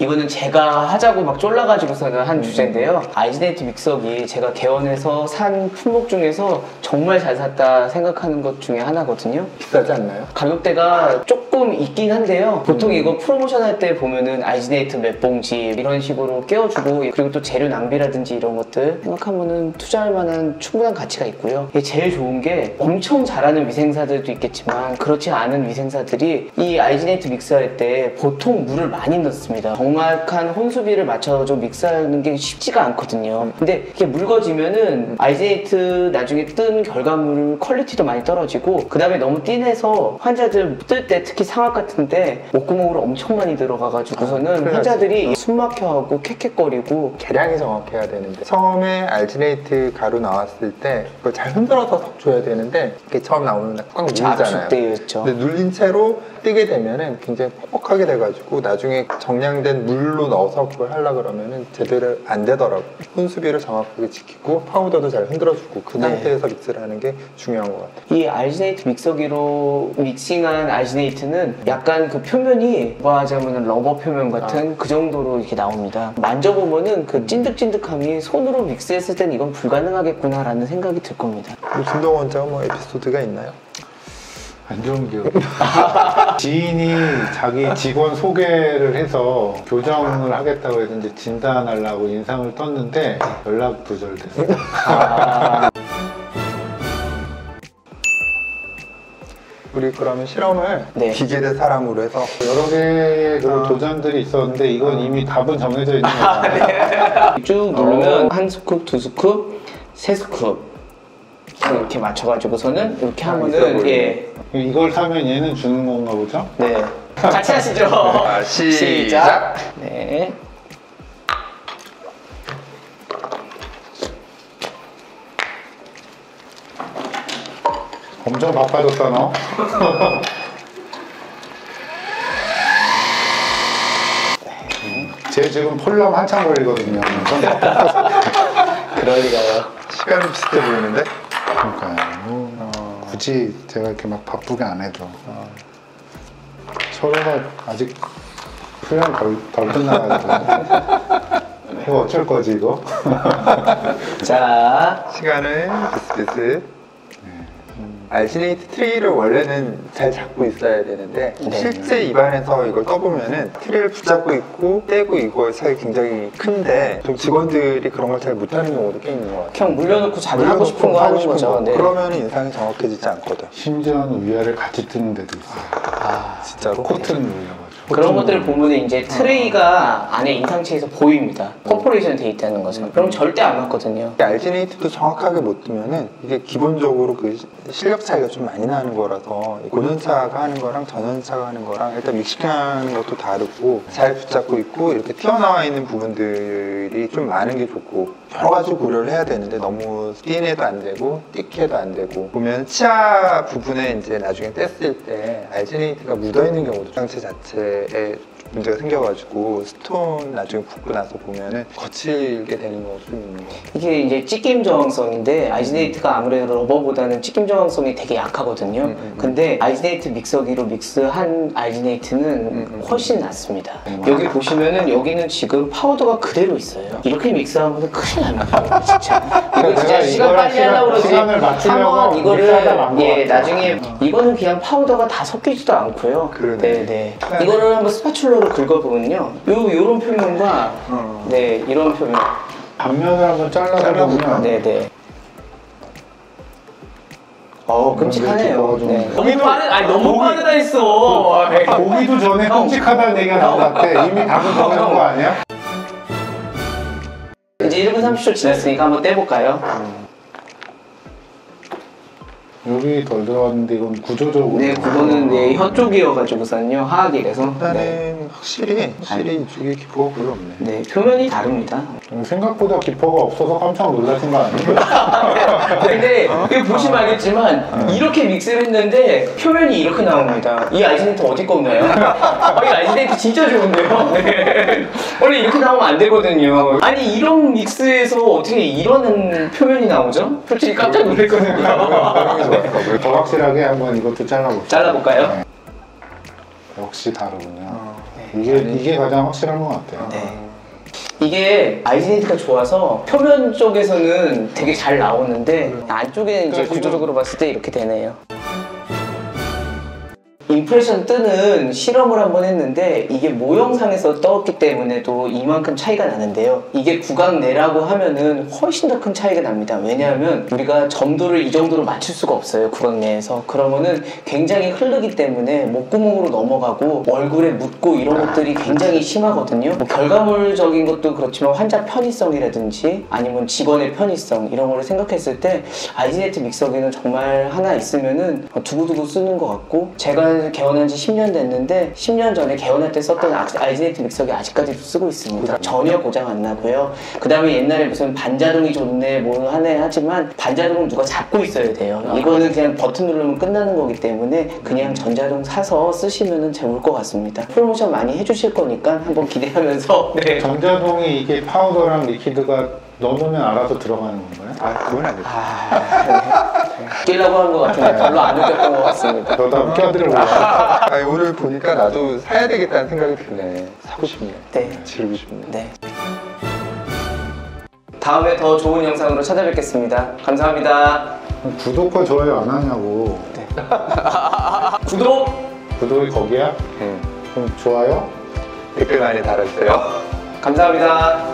이거는 제가 하자고 막 쫄라가지고서는 한 주제인데요. alginate 믹서기 제가 개원해서 산 품목 중에서 정말 잘 샀다 생각하는 것 중에 하나거든요. 비싸지 않나요? 가격대가 조금 있긴 한데요. 보통 이거 프로모션 할 때 보면은 alginate 몇 봉지 이런 식으로 끼워주고 그리고 또 재료 낭비라든지 이런 것들 생각하면은 투자할 만한 충분한 가치가 있고요. 이게 제일 좋은 게 엄청 잘하는 위생사들도 있겠지만 그렇지 않은 위생사들이 이 아이지네이트 믹스할 때 보통 물을 많이 넣습니다. 정확한 혼수비를 맞춰서 mix하는 게 쉽지가 않거든요. 근데 이게 묽어지면은 alginate 나중에 뜬 결과물 quality도 많이 떨어지고 그 다음에 너무 thin해서 환자들 뜰 때 특히 상악 같은데 목구멍으로 엄청 많이 들어가가지고서는. 환자들이 숨 막혀하고 캑캑거리고 계량이 정확해야 되는데 처음에 알지네이트 가루 나왔을 때 그걸 잘 흔들어서 섞줘야 되는데 이게 처음 나오는 꽉 눌리잖아요. 근데 눌린 채로 뜨게 되면은 굉장히 퍽퍽하게 돼가지고 나중에 정량된 물로 넣어서 그걸 하려 그러면은 제대로 안 되더라고. 혼수비를 정확하게 지키고 파우더도 잘 흔들어주고 그 네. 상태에서 믹스를 하는 게 중요한 것 같아요. 이 alginate 믹서기로 믹싱한 alginate는 약간 그 표면이 뭐 하자면 rubber 표면 같은 그 정도로 이렇게 나옵니다. 만져보면은 그 찐득찐득함이 손으로 mix했을 땐 이건 불가능하겠구나라는 생각이 들 겁니다. 우리 김동 원장 뭐 에피소드가 있나요? 안 좋은 기억. 지인이 자기 직원 소개를 해서 교정을 하겠다고 해서 이제 진단하려고 인상을 떴는데 연락 두절됐어요. 우리 그러면 실험을 네. 기계 대 사람으로 해서 여러 개의 그런 도전들이 있었는데 이건 이미 답은 정해져 있는 거잖아요. 쭉 누르면 한 스쿱, 두 스쿱, 세 스쿱 이렇게 맞춰가지고서는 이렇게 아, 하면은. 예, 이걸 사면 얘는 주는 건가 보죠? 네 같이 하시죠. 아, 시작. 네. 엄청 바빠졌다 너. 쟤 지금 폴람 한참 걸리거든요. 그럴 리가요. 시간이 비슷해 보이는데 그러니까요. 뭐, 굳이 제가 이렇게 막 바쁘게 안 해도. 서로가 아직 훈련 덜, 덜 끝나가지고. 이거 어쩔 거지 이거? 자, 시간을 비슷비 슷 alginate tray를 원래는 잘 잡고 있어야 되는데 네. 실제 입안에서 이걸 떠보면은 tray를 붙잡고 있고 떼고 이거 사이 굉장히 큰데 좀 직원들이 그런 걸 잘 못하는 경우도 꽤 있는 것 같아요. 그냥 물려놓고 자기 하고 싶은 거 하고 하는 싶은 거죠. 거. 네. 그러면 인상이 정확해지지 않거든. 심지어는 위아래 같이 뜨는 데도 있어요. 아, 진짜로. 코트는 올려가지고. 그런 것들을 보면 이제 tray가 안에 인상체에서 보입니다. perforation 돼 있다는 거죠. 그럼 절대 안 맞거든요. alginate도 정확하게 못 뜨면은 이게 기본적으로 그 시- 실력 차이가 좀 많이 나는 거라서 고년차가 하는 거랑 저년차가 하는 거랑 일단 믹싱하는 것도 다르고 잘 붙잡고 있고 이렇게 튀어나와 있는 부분들이 좀 많은 게 좋고 여러 가지 고려를 해야 되는데 너무 thin해도 안 되고 thick해도 안 되고 보면 치아 부분에 이제 나중에 뗐을 때 alginate가 묻어 있는 경우도 상체 자체 에 문제가 생겨가지고 stone 나중에 붓고 나서 보면은 거칠게 되는 좀 있는 거. 이게 이제 찢김 저항성인데 alginate가 아무래도 rubber보다는 찢김 저항성이 되게 약하거든요. 음, 음. 근데 alginate 믹서기로 믹스한 alginate는 음. 훨씬 낫습니다. 여기 보시면은 여기는 지금 파우더가 그대로 있어요. 이렇게 믹스하면 큰일 납니다. 진짜. 이거 진짜 시간 빨리 하려고 그러지. 한번 이거를 예. 나중에 이거는 그냥 파우더가 다 섞이지도 않고요. 그러네. 네네. 네. 이거를 한번 spatula로 긁어보면요. 요 요런 표면과 어. 네 이런 표면. 앞면을 한번 잘라서 잘라볼까? 보면 네네. 어 끔찍하네요. 이렇게 네. 너무 빠르 아니 너무 고기- 빠르다 했어. 네. 보기도 전에 끔찍하다는 얘기가 나온 것 같아. 이미 답은 정해진 거 아니야? 이제 1분 30초 지났으니까 한번 떼볼까요? 여기 덜 들어갔는데 이건 구조적으로. 네, 그거는 네, 혀 쪽이어가지고서는요 하악이라서. 네. 일단은 확실히 확실히 이쪽에 기포가 별로 없네. 네, 표면이 다릅니다. 생각보다 기포가 없어서 깜짝 놀라신 거 아니에요? 근데 이거 보시면 알겠지만 이렇게 믹스를 했는데 표면이 이렇게 나옵니다. 이 아이젠트 어디 거 없나요? 아, 이 아이젠트 진짜 좋은데요? 네. 원래 이렇게 나오면 안 되거든요. 아니 이런 믹스에서 어떻게 이런 표면이 나오죠? 솔직히 깜짝 놀랐거든요. 더 확실하게 한번 이것도 잘라볼게요. 잘라볼까요? 역시 다르군요. 어. 이게 이게 가장 확실한 것 같아요. 네. 이게 아이젠티가 좋아서 표면 쪽에서는 되게 잘 나오는데 안쪽에는 이제 그러니까 구조적으로 봤을 때 이렇게 되네요. 임프레션 뜨는 실험을 한번 했는데 이게 모형상에서 떴기 때문에도 이만큼 차이가 나는데요. 이게 구강 내라고 하면은 훨씬 더 큰 차이가 납니다. 왜냐하면 우리가 점도를 이 정도로 맞출 수가 없어요. 구강 내에서. 그러면은 굉장히 흐르기 때문에 목구멍으로 넘어가고 얼굴에 묻고 이런 것들이 굉장히 심하거든요. 뭐 결과물적인 것도 그렇지만 환자 편의성이라든지 아니면 직원의 편의성 이런 거를 생각했을 때 alginate 믹서기는 정말 하나 있으면은 두고두고 쓰는 것 같고 제가 개원한 지 10년 됐는데 10년 전에 개원할 때 썼던 아- alginate 믹서기 아직까지도 쓰고 있습니다. 전혀 고장 안 나고요. 그 다음에 옛날에 무슨 반자동이 좋네 뭐 하네 하지만 반자동은 누가 잡고 있어야 돼요. 이거는 그냥 버튼 누르면 끝나는 거기 때문에 그냥 전자동 사서 쓰시면은 좋을 것 같습니다. 프로모션 많이 해주실 거니까 한번 기대하면서 네. 전자동이 이게 파우더랑 리퀴드가 넣으면 알아서 들어가는 건가요? 아 그건 아니죠. 끼려고 한 것 같은데 별로 안 느꼈던 것 같습니다. 너다 껴들으려고. 아 오늘 보니까 나도 사야 되겠다는 생각이 드네. 사고 싶네. 네. 지르고 싶네. 네. 다음에 더 좋은 영상으로 찾아뵙겠습니다. 감사합니다. 구독과 좋아요 안 하냐고. 구독! 구독이 거기야? 음. 그럼 좋아요? 댓글 많이 달아주세요. 감사합니다.